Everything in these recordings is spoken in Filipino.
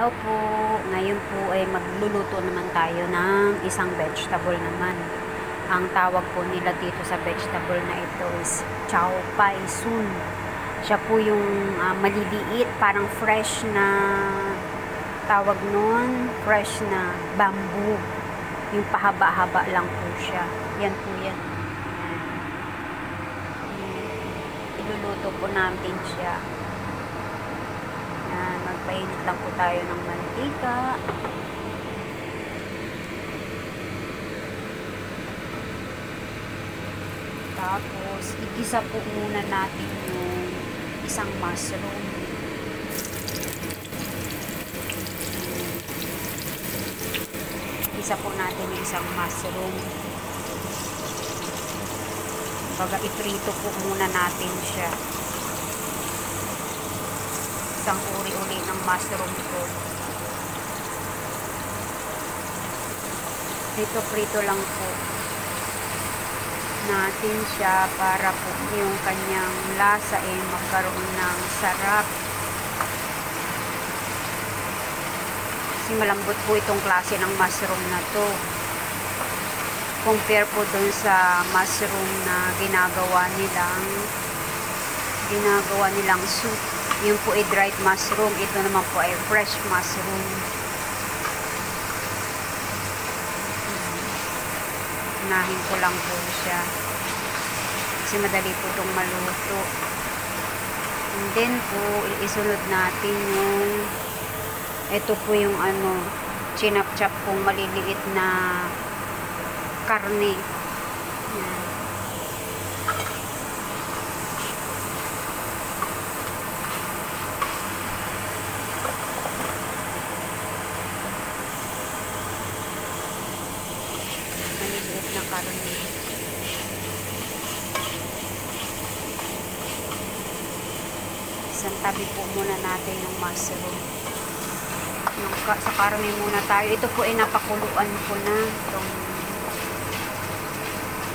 Hello po. Ngayon po ay magluluto naman tayo ng isang vegetable naman. Ang tawag po nila dito sa vegetable na ito is chow pai sun. Siya po yung ah, maliliit, parang fresh na tawag nun, fresh na bamboo. Yung pahaba-haba lang po siya. Yan po. Yan. Iluluto po natin siya. Yan, magpainit lang po tayo ng mantika. Tapos, igisa po muna natin yung isang mushroom. Igisa po natin yung isang mushroom. Baga, iprito po muna natin siya isang uri uli ng mushroom ko. Dito prito lang po natin siya para po yung kanyang lasa ay eh, magkaroon ng sarap. Kasi malambot po itong klase ng mushroom na to. Compare po dun sa mushroom na ginagawa nilang ginagawa nilang soup. Yung po ay dried mushroom. Ito naman po ay fresh mushroom. Unahin ko lang po siya. Kasi madali po itong maluto. And then po, isunod natin yung ito po yung ano, chinap-chap pong maliliit na karne. Yan. Maliliit na karne. Isang tabi po muna natin yung mushroom. Yung sa karne muna tayo. Ito po ay napakuluan ko na. Itong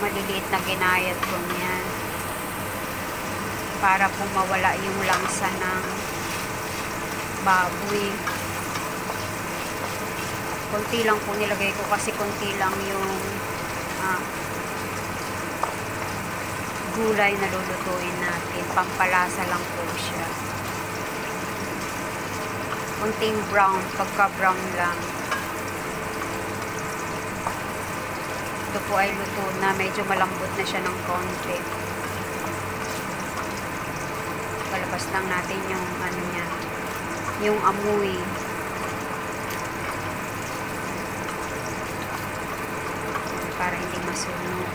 maliliit na ginayat ko niyan. Para po mawala yung langsa ng baboy konti lang po nilagay ko kasi konti lang yung ah, gulay na lulutuin natin. Pampalasa lang po siya. Konting brown, pagka-brown lang. Ito po ay luto na. Medyo malambot na siya ng konti. Palabas lang natin yung ano niya, yung amoy. para hindi masunog.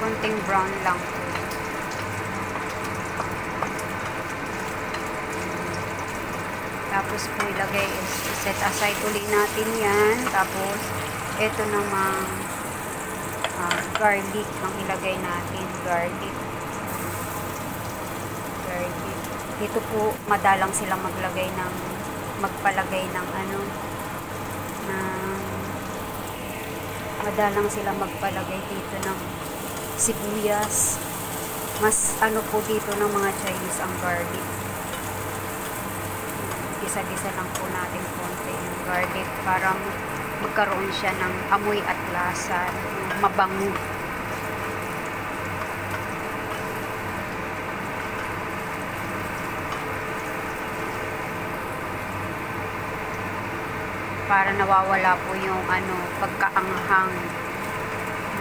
Konting brown lang po. Tapos po ilagay, set aside uli natin yan. Tapos, ito namang uh, garlic ang ilagay natin. Garlic. Garlic dito po madalang silang maglagay ng magpalagay ng ano ng madalang sila magpalagay dito ng sibuyas. Mas ano po dito ng mga Chinese ang garlic. Gisa-gisa lang po natin konti yung garlic para magkaroon siya ng amoy at lasa mabango para nawawala po yung ano pagkaanghang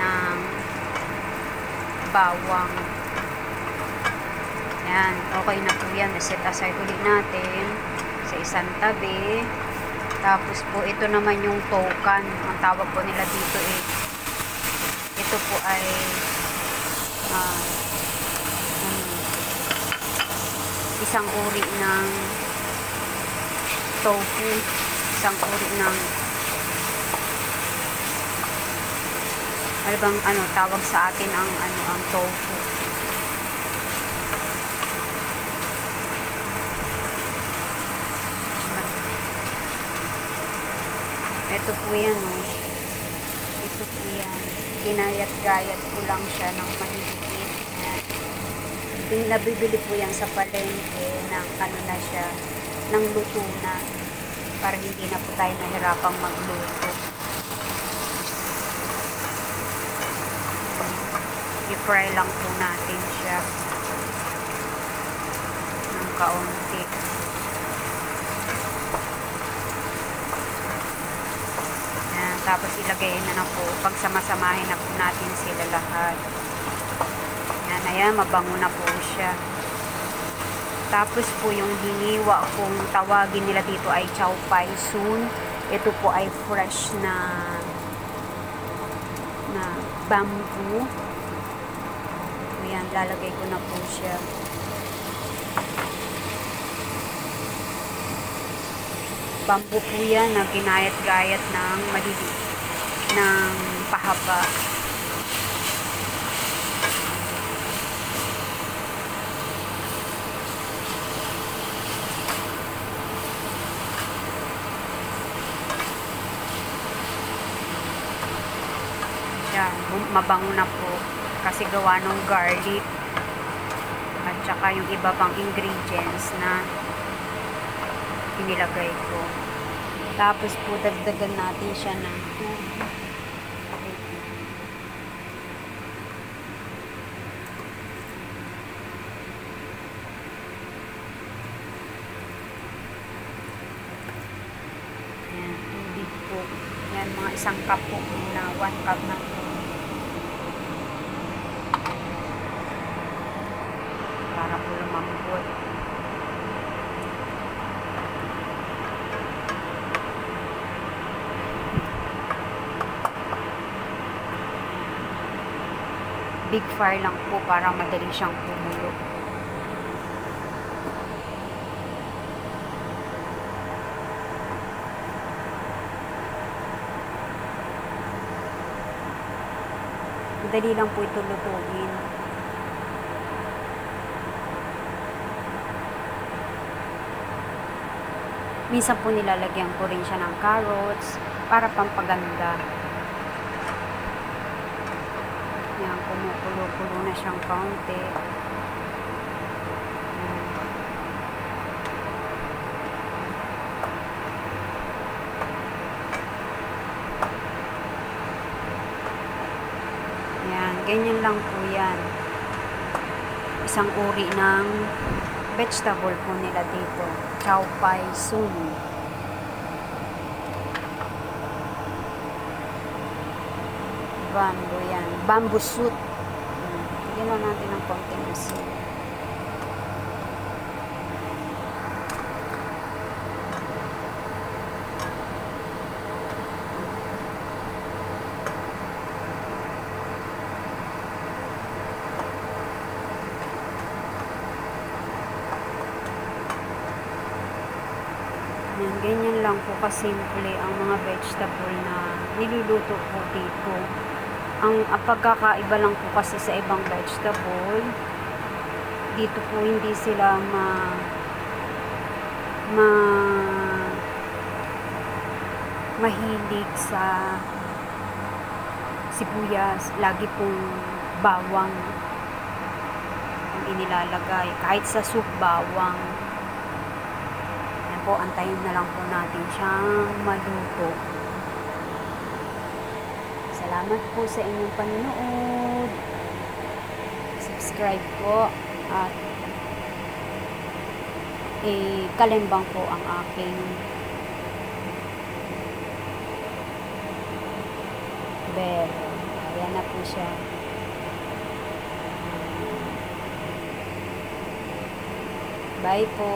ng bawang. Yan okay na po yan. Set aside ulit natin sa isang tabi. Tapos po ito naman yung tokan ang tawag po nila dito eh ito po ay uh, um, isang uri ng tofu isang uri ng ano bang ano tawag sa atin ang ano ang tofu ito po yan oh. ito po yan ginayat-gayat ko lang siya ng. Bin- Nabibili po yan sa palengke ng ano na siya, ng luto na para hindi na po tayo nahirapang magluto. I-fry lang po natin siya ng kaunti. Ayan, tapos ilagay na na po, pagsamasamahin na po natin sila lahat. Ayan, ayan, mabango na po siya. Tapos po yung hiniwa kung tawagin nila dito ay chow pai soon. Ito po ay fresh na na bamboo. Ayan, lalagay ko na po siya. Bamboo po yan na ginayat-gayat ng malili ng pahaba. Bum- mabango na po. Kasi gawa ng garlic. At saka yung iba pang ingredients na inilagay ko. Tapos po, dagdagan natin siya ng tubig. Ayan, tubig po. Yan, mga isang cup po na one cup na po. Para po lumambot. Big fire lang po para madali siyang pumulo. Madali lang po ito lutuin. Minsan po nilalagyan ko rin siya ng carrots para pampaganda. Yan, kumukulo-kulo na siyang kaunti. Yan. Yan, ganyan lang po yan. Isang uri ng vegetable po nila dito. Chow Pai Sun. Bamboo yan. Bamboo shoot. Lang natin ng konting asin. Yan, ganyan lang po kasimple ang mga vegetable na niluluto po dito. Ang, pagkakaiba lang po kasi sa ibang vegetable, dito po hindi sila ma ma mahilig sa sibuyas, lagi pong bawang ang inilalagay. Kahit sa soup, bawang. Yan po, antayin na lang po natin siyang maluto. Salamat po sa inyong panonood. Subscribe po at eh, kalimbang po ang aking bell. Ayan na po siya. Bye po.